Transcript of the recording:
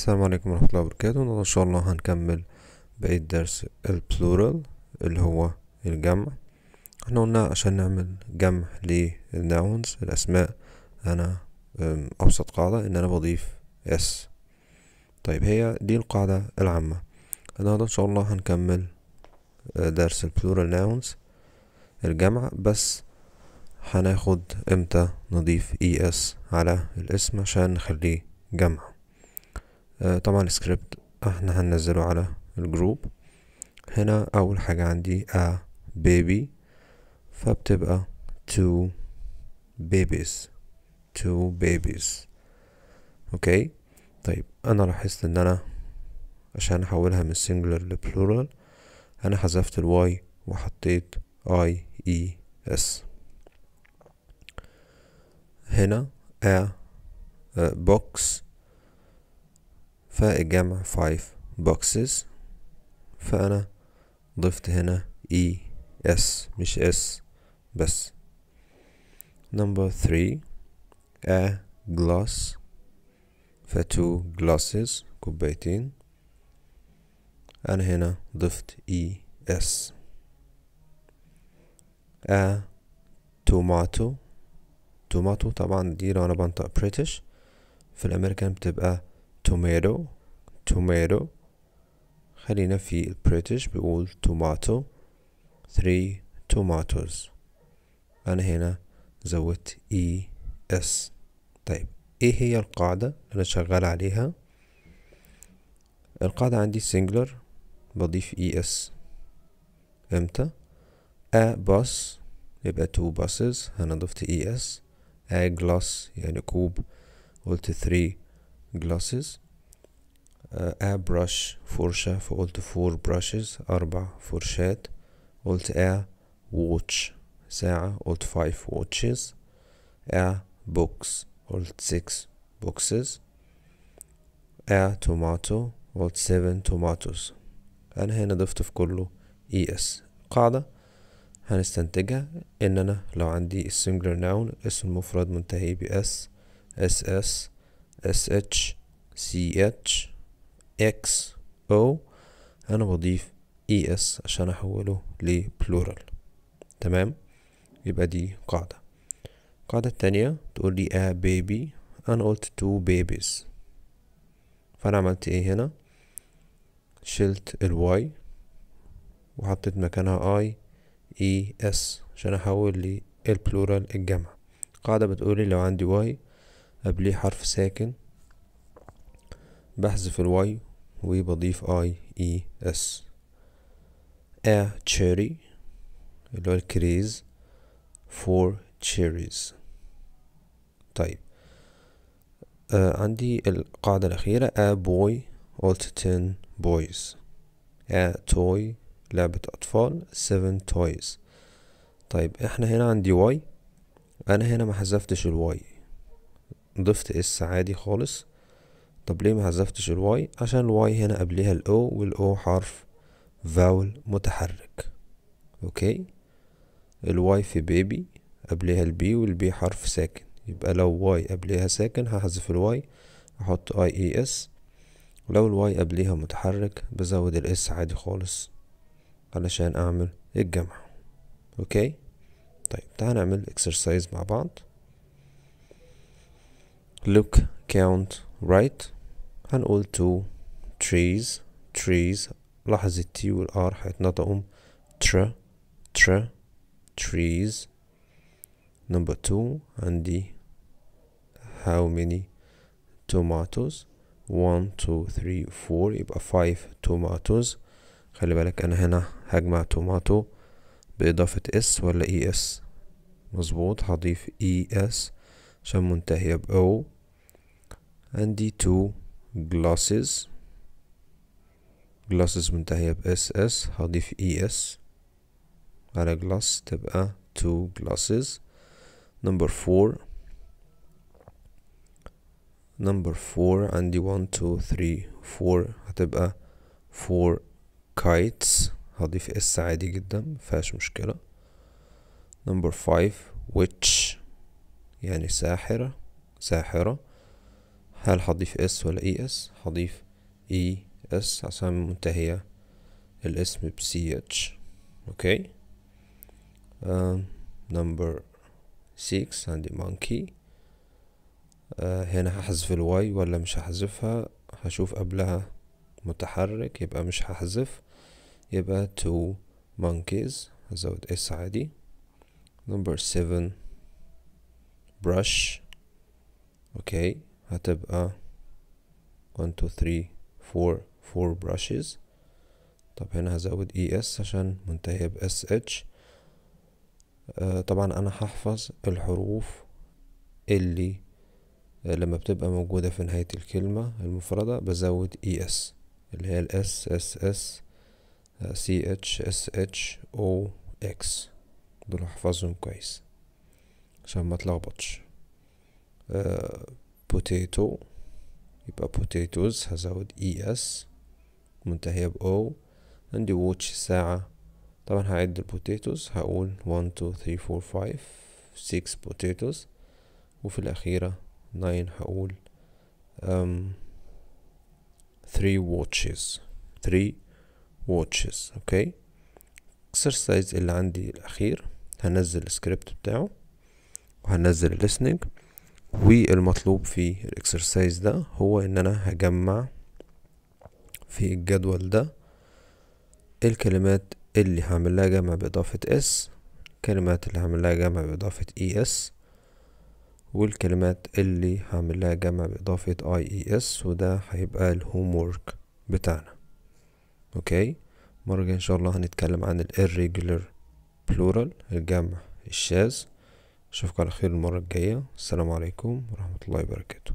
السلام عليكم ورحمة الله وبركاته. النهاردة إن شاء الله هنكمل بقية درس ال plural اللي هو الجمع. إحنا قلنا عشان نعمل جمع لل nouns الأسماء أنا أم، أبسط قاعدة إن أنا بضيف s طيب هي دي القاعدة العامة. النهاردة إن شاء الله هنكمل آه، درس ال plural nouns الجمع. بس هناخد إمتى نضيف s على الاسم عشان نخليه جمع. طبعا السكريبت إحنا هننزله على ال group. هنا أول حاجة عندي a baby فبتبقى two babies two babies. okay طيب أنا لاحظت إن أنا عشان أحولها من singular ل plural أنا حذفت ال y وحطيت i e s. هنا a آه، box فالجمع five boxes. فأنا ضفت هنا e s مش s بس. Number three a glass. ف two glasses كوبايتين. أنا هنا ضفت e s. A tomato. Tomato طبعا دي لو أنا بنطق British في الأمريكان بتبقى tomato tomato خلينا في ال British بيقول tomato. Three tomatoes. أنا هنا زودت e s. طيب إيه هي القاعدة اللي أنا شغال عليها؟ القاعدة عندي singular بضيف e s. إمتى؟ A bus يبقى two buses. هنا ضفت e s. A glass يعني كوب. قلت three glasses uh, a brush فرشة فقلت four brushes أربع فرشات قلت a watch ساعة قلت five watches a books قلت six boxes a tomato قلت seven tomatoes. أنا هنا ضفت في كله es قاعدة هنستنتجها إن أنا لو عندي ال singular noun اسم المفرد منتهي ب s ss sh ch x o. أنا بضيف es عشان أحوله ل plural تمام؟ يبقى دي قاعدة. القاعدة التانية تقول لي a baby. أنا قلت two babies. فأنا عملت إيه هنا؟ شلت ال y وحطيت مكانها i e s عشان أحول لل plural الجمع. قاعدة بتقولي لو عندي y قبليه حرف ساكن. بحذف ال y وبضيف i e s. a cherry اللي هو الكريز. four cherries. طيب. آه عندي القاعدة الأخيرة. a boy قلت ten boys. a toy لعبة أطفال. seven toys. طيب إحنا هنا عندي y. أنا هنا ما حذفتش ال y ضفت s عادي خالص. طب ليه ما حذفتش الواي عشان الواي هنا قبلها الاو والاو حرف vowel متحرك. okay؟ ال y في baby قبلها ال b وال b حرف ساكن. يبقى لو y قبلها ساكن هحذف ال y أحط ies لو ال y قبلها متحرك بزود ال s عادي خالص علشان أعمل الجمع. okay؟ طيب تعال نعمل exercise مع بعض. Look count write. هنقول two. Trees. Trees. لاحظ ال t وال r هيتنطقوا tr tr trees. Number two. عندي how many tomatoes? One two three four. يبقى five tomatoes. خلي بالك أنا هنا هجمع tomato بإضافة s ولا es مظبوط. هضيف es عشان منتهية ب O عندي two glasses glasses منتهية ب SS هضيف ES على glass تبقى two glasses number four number four عندي one two three four هتبقى four kites هضيف S عادي جدا مفيهاش مشكلة number five witch يعني ساحرة ساحرة. هل هضيف s ولا es؟ هضيف es عشان منتهية الاسم ب ch. okay؟ number six عندي monkey آه هنا هحذف ال y ولا مش هحذفها؟ هشوف قبلها متحرك يبقى مش هحذف. يبقى two monkeys هزود s عادي. number seven brush. okay هتبقى one two three four four brushes. طب هنا هزود es عشان منتهية ب اس اتش آه طبعا أنا هحفظ الحروف اللي آه لما بتبقى موجودة في نهاية الكلمة المفردة بزود es اللي هي الاس اس اس سي اتش اس اتش أو إكس دول احفظهم كويس. عشان ما تلخبطش. potato يبقى potatoes هزود es منتهية ب o عندي watch ساعة. طبعا هعد ال potatoes هقول one two three four five six potatoes. وفي الأخيرة nine هقول um, three watches. three watches okay exercise اللي عندي الأخير هنزل السكريبت بتاعه. وهنزل listening. والمطلوب في ال exercise ده هو إن أنا هجمع في الجدول ده الكلمات اللي هعمل لها جمع بإضافة s الكلمات اللي هعمل لها جمع بإضافة es والكلمات اللي هعمل لها جمع ies وده هيبقى ال homework بتاعنا. okay مرة جاية إن شاء الله هنتكلم عن ال irregular plural الجمع الشاذ. اشوفكم على خير المرة الجاية. السلام عليكم ورحمة الله وبركاته.